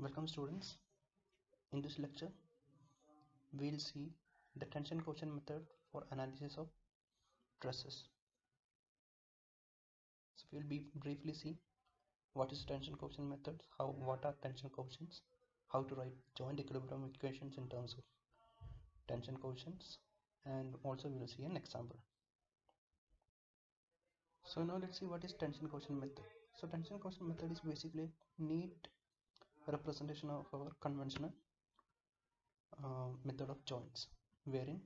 Welcome students. In this lecture, we'll see the tension coefficient method for analysis of stresses. So we'll be briefly see what is tension coefficient method, how what are tension coefficients, how to write joint equilibrium equations in terms of tension coefficients, and also we will see an example. So now let's see what is tension coefficient method. So tension coefficient method is basically neat representation of our conventional uh, method of joints wherein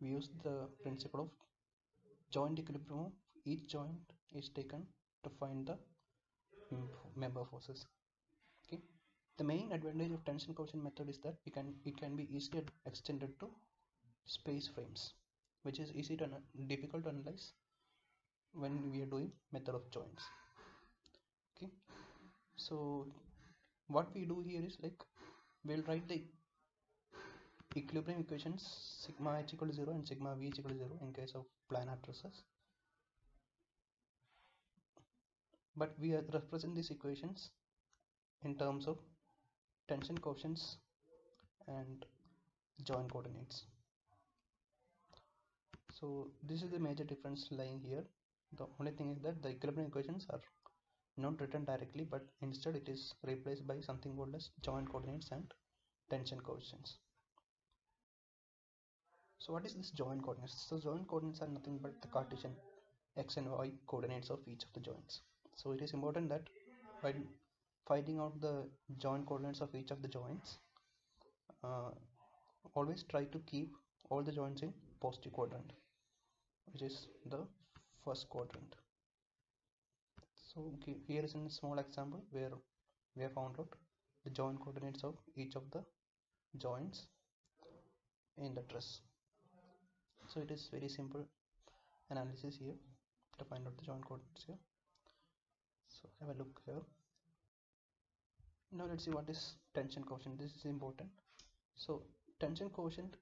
we use the principle of joint equilibrium. Each joint is taken to find the member forces. Okay. The main advantage of tension coefficient method is that we can it can be easily extended to space frames which is easy to difficult to analyze when we are doing method of joints. Okay. So what we do here is like we'll write the equilibrium equations sigma h equal to 0 and sigma v is equal to 0 in case of planar trusses but we are represent these equations in terms of tension coefficients and joint coordinates. So this is the major difference lying here. The only thing is that the equilibrium equations are not written directly but instead it is replaced by something called as joint coordinates and tension coefficients. So what is this joint coordinates? So joint coordinates are nothing but the cartesian x and y coordinates of each of the joints. So it is important that while finding out the joint coordinates of each of the joints uh, always try to keep all the joints in positive quadrant which is the first quadrant so here is a small example where we have found out the joint coordinates of each of the joints in the truss. So it is very simple analysis here to find out the joint coordinates here. So have a look here. Now let's see what is tension coefficient. This is important. So tension coefficient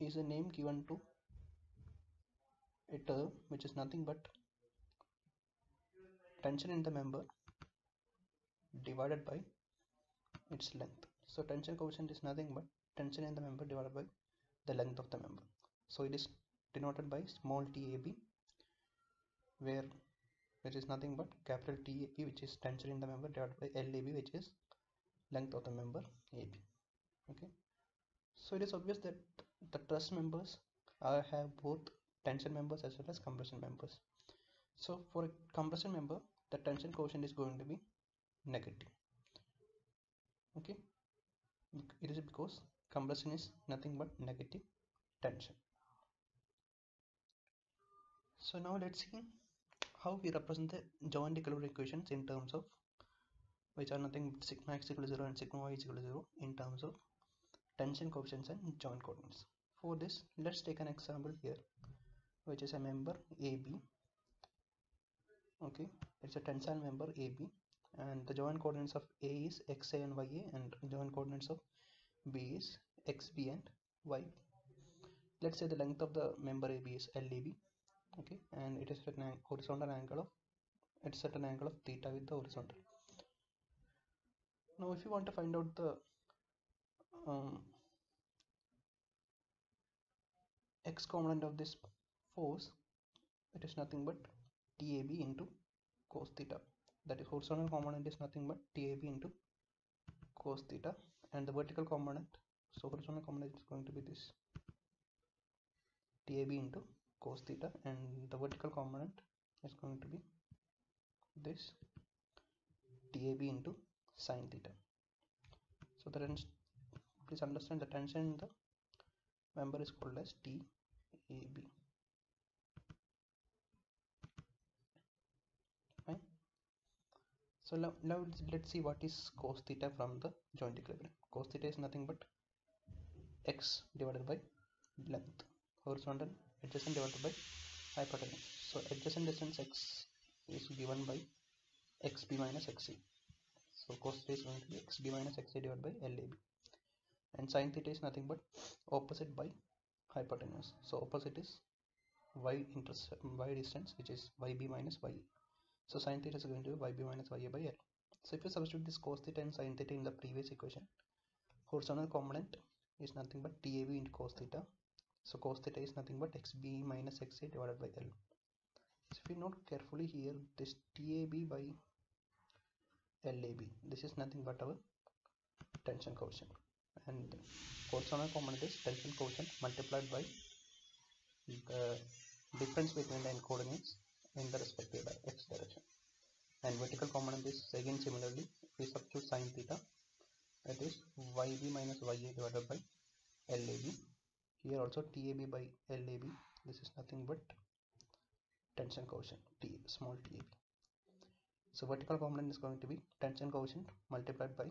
is a name given to a term which is nothing but tension in the member divided by its length. So tension coefficient is nothing but tension in the member divided by the length of the member. So it is denoted by small tab where which is nothing but capital TAB which is tension in the member divided by LAB which is length of the member AB okay? So it is obvious that the truss members are, have both tension members as well as compression members so for a compression member the tension coefficient is going to be negative. Okay? It is because compression is nothing but negative tension. So now let's see how we represent the joint equilibrium equations in terms of which are nothing but sigma x equal to 0 and sigma y is equal to 0 in terms of tension coefficients and joint coordinates. For this let's take an example here which is a member AB okay. It's a tensile member AB and the joint coordinates of A is XA and YA and joint coordinates of B is XB and Y let's say the length of the member AB is LAB okay. And it is at an horizontal angle of it's at an angle of theta with the horizontal. Now if you want to find out the um, x component of this force it is nothing but TAB into cos theta. That is horizontal component is nothing but TAB into cos theta. And the vertical component so horizontal component is going to be this TAB into cos theta. And the vertical component is going to be this TAB into sin theta. So the please understand the tension in the member is called as TAB so now, let's see what is cos theta from the joint equilibrium. Cos theta is nothing but x divided by length. Horizontal adjacent divided by hypotenuse. So adjacent distance x is given by xb minus xc so cos theta is going to be xb minus xc divided by lab and sin theta is nothing but opposite by hypotenuse. So opposite is y y distance which is yb minus ya so sin theta is going to be yb minus ya by l. So if you substitute this cos theta and sin theta in the previous equation horizontal component is nothing but tab into cos theta. So cos theta is nothing but xb minus xa divided by l. So if you note carefully here this tab by lab this is nothing but our tension coefficient and horizontal component is tension coefficient multiplied by the difference between the end coordinates in the respective x direction and vertical component is again similarly we substitute sine theta that is yb minus ya divided by lab. Here also tab by lab this is nothing but tension coefficient t small tab so vertical component is going to be tension coefficient multiplied by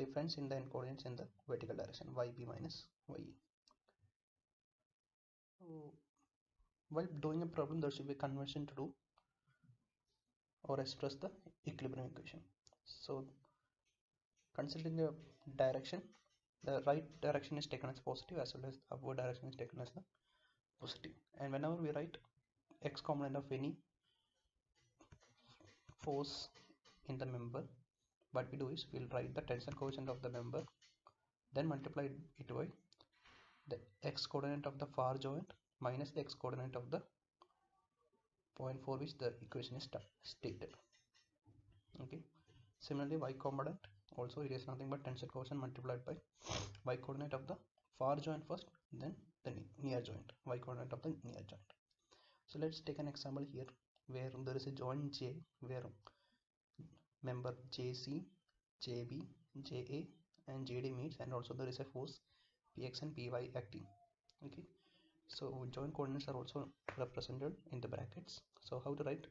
difference in the coordinates in the vertical direction yb minus ya so while doing a problem there should be conversion to do or express the equilibrium equation. So considering the direction the right direction is taken as positive as well as the upward direction is taken as the positive. And whenever we write x component of any force in the member what we do is we'll write the tension coefficient of the member then multiply it by the x coordinate of the far joint minus the x coordinate of the point for which the equation is stated. Okay. Similarly y component also it is nothing but tension coefficient multiplied by y coordinate of the far joint first then the near joint y coordinate of the near joint. So let's take an example here where there is a joint j where member jc jb ja and jd meets and also there is a force px and py acting okay so joint coordinates are also represented in the brackets. So how to write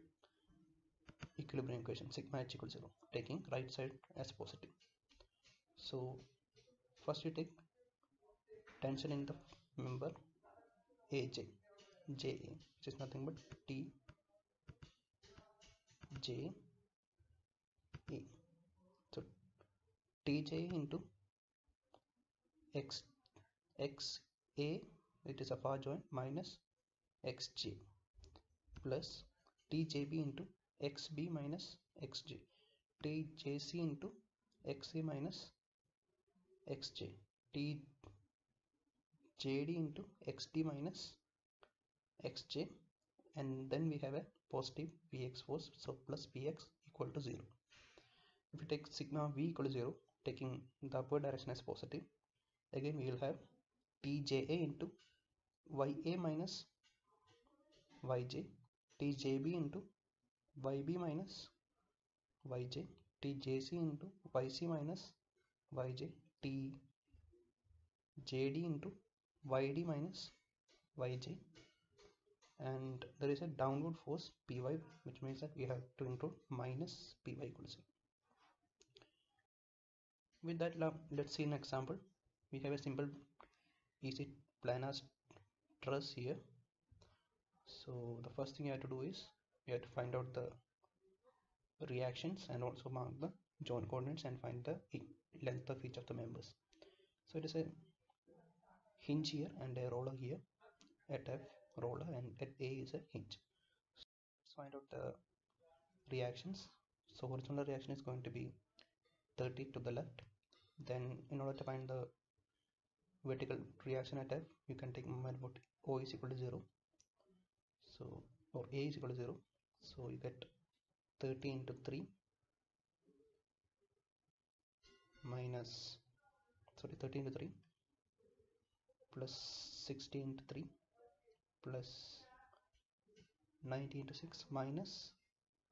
equilibrium equation? Sigma h equals 0 taking right side as positive. So first we take tension in the member aj ja which is nothing but t j a. So tj into x x a it is a far joint minus xj plus tjb into xb minus xj tjc into xc minus xj tjd into xd minus xj and then we have a positive px force so plus px equal to 0 if we take sigma v equal to 0 taking the upward direction as positive again we will have tja into ya minus yj tjb into yb minus yj tjc into yc minus yj tjd into yd minus yj and there is a downward force py which means that we have to include minus py equals 0 with that let's see an example. We have a simple easy planar here. So the first thing you have to do is you have to find out the reactions and also mark the joint coordinates and find the length of each of the members. So it is a hinge here and a roller here at F roller and at A is a hinge. So let's find out the reactions. So horizontal reaction is going to be 30 to the left. Then in order to find the vertical reaction at F you can take about O is equal to 0 so or A is equal to 0 so you get 30 into 3 minus sorry 30 into 3 plus 16 into 3 plus 90 into 6 minus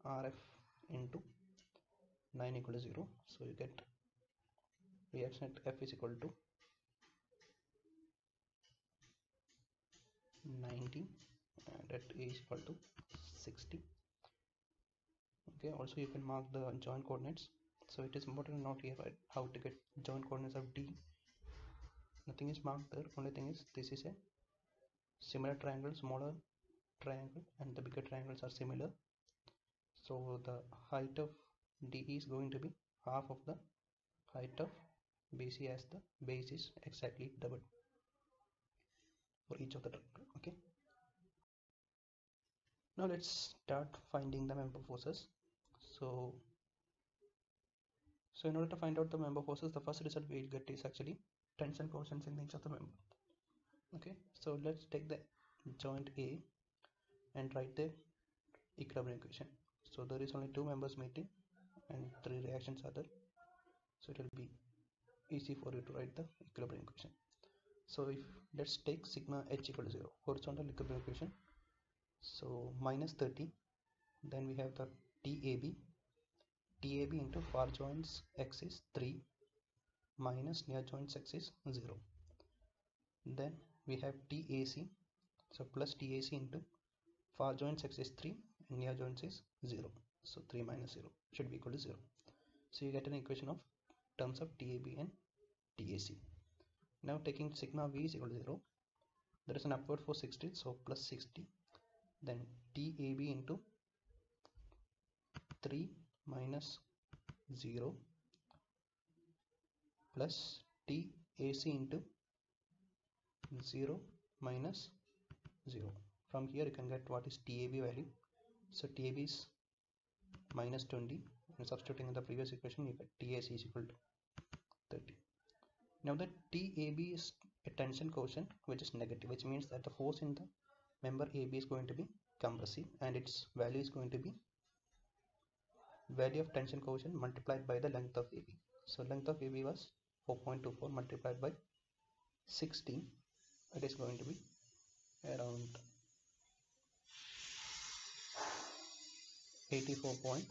RF into 9 equal to 0 so you get reaction at F is equal to 90 and at A is equal to 60 okay also you can mark the joint coordinates. So it is important to note here how to get joint coordinates of D. Nothing is marked there. Only thing is this is a similar triangle smaller triangle and the bigger triangles are similar. So the height of D is going to be half of the height of BC as the base is exactly double for each of the triangle okay? Now let's start finding the member forces. So so in order to find out the member forces the first result we'll get is actually tension coefficients in each of the member. Okay? So let's take the joint A and write the equilibrium equation. So there is only two members meeting and three reactions are there. So it will be easy for you to write the equilibrium equation so if let's take sigma h equal to 0 horizontal equilibrium equation so minus 30 then we have the TAB TAB into far joints x is 3 minus near joints x is 0 then we have TAC so plus TAC into far joints x is 3 and near joints is 0 so 3 minus 0 should be equal to 0 so you get an equation of terms of TAB and TAC now taking sigma v is equal to 0 there is an upward force 60 so plus 60 then TAB into 3 minus 0 plus TAC into 0 minus 0 from here you can get what is TAB value. So TAB is minus 20 and substituting in the previous equation you get TAC is equal to 30 now the TAB is a tension coefficient which is negative which means that the force in the member AB is going to be compressive and its value is going to be value of tension coefficient multiplied by the length of AB so length of AB was 4.24 multiplied by 16 it is going to be around 84.8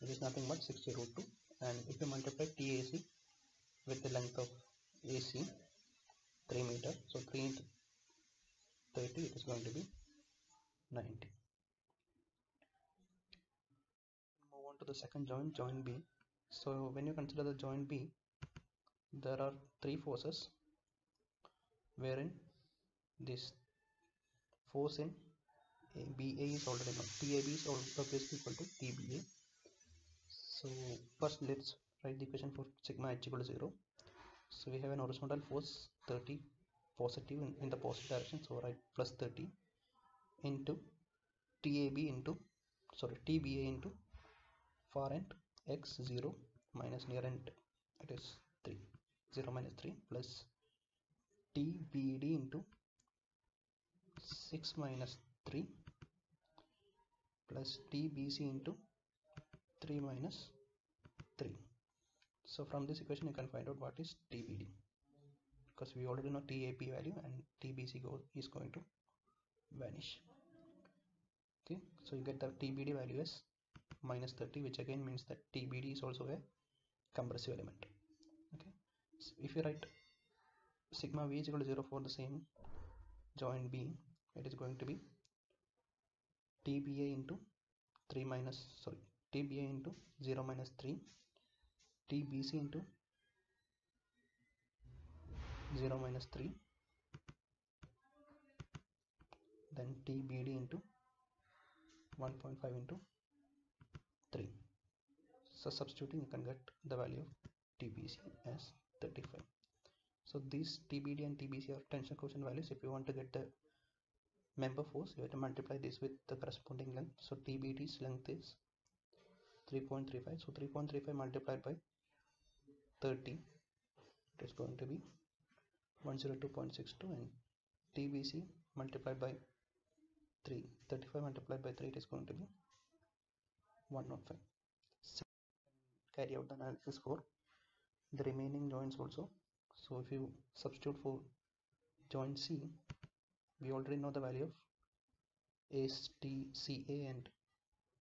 it is nothing but 60 root 2 and if you multiply TAC with the length of AC 3 meter so 3 into 30 it is going to be 90 move on to the second joint joint B. So when you consider the joint B there are three forces wherein this force in BA is already known. TAB is obviously equal to TBA so first let's write the equation for sigma h equal to 0 so we have an horizontal force 30 positive in, in the positive direction. So write plus 30 into TAB into sorry TBA into far end x 0 minus near end it is 3 0 minus 3 plus TBD into 6 minus 3 plus TBC into 3 minus 3 so from this equation you can find out what is TBD because we already know TAB value and TBC go is going to vanish. Okay so you get the TBD value as minus 30 which again means that TBD is also a compressive element. Okay so if you write sigma v is equal to 0 for the same joint B it is going to be TBA into 3 minus sorry TBA into 0 minus 3 TBC into 0 minus 3 then TBD into 1.5 into 3 so substituting you can get the value of TBC as 35 so these TBD and TBC are tension coefficient values. If you want to get the member force you have to multiply this with the corresponding length. So TBD's length is 3.35 so 3.35 multiplied by 30 it is going to be 102.62 and TBC multiplied by 3 35 multiplied by 3 it is going to be 105 so carry out the analysis for the remaining joints also. So if you substitute for joint C we already know the value of ASTCA and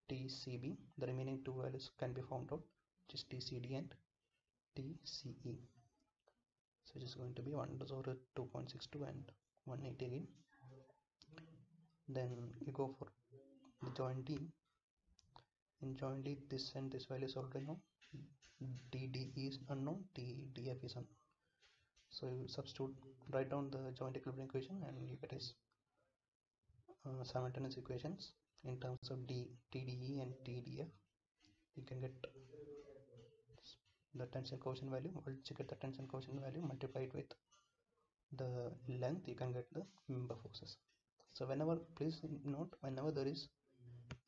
TCB the remaining two values can be found out which is TCD and TCE so it is going to be 102.62 and 180 again. Then you go for the joint D in joint D this and this value is already known. DDE is unknown TDF is unknown. So you substitute write down the joint equilibrium equation and you get is uh, simultaneous equations in terms of D, TDE and TDF you can get the tension coefficient value once you get the tension coefficient value multiply it with the length you can get the member forces. So whenever please note whenever there is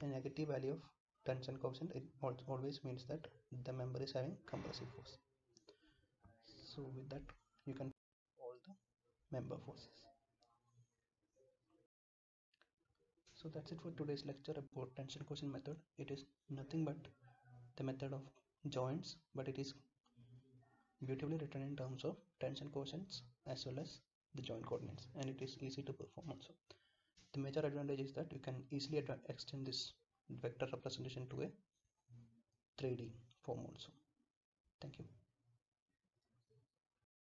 a negative value of tension coefficient it always means that the member is having compressive force. So with that you can all the member forces so that's it for today's lecture about tension coefficient method. It is nothing but the method of joints but it is beautifully written in terms of tension coefficients as well as the joint coordinates and it is easy to perform also. The major advantage is that you can easily extend this vector representation to a 3d form also. Thank you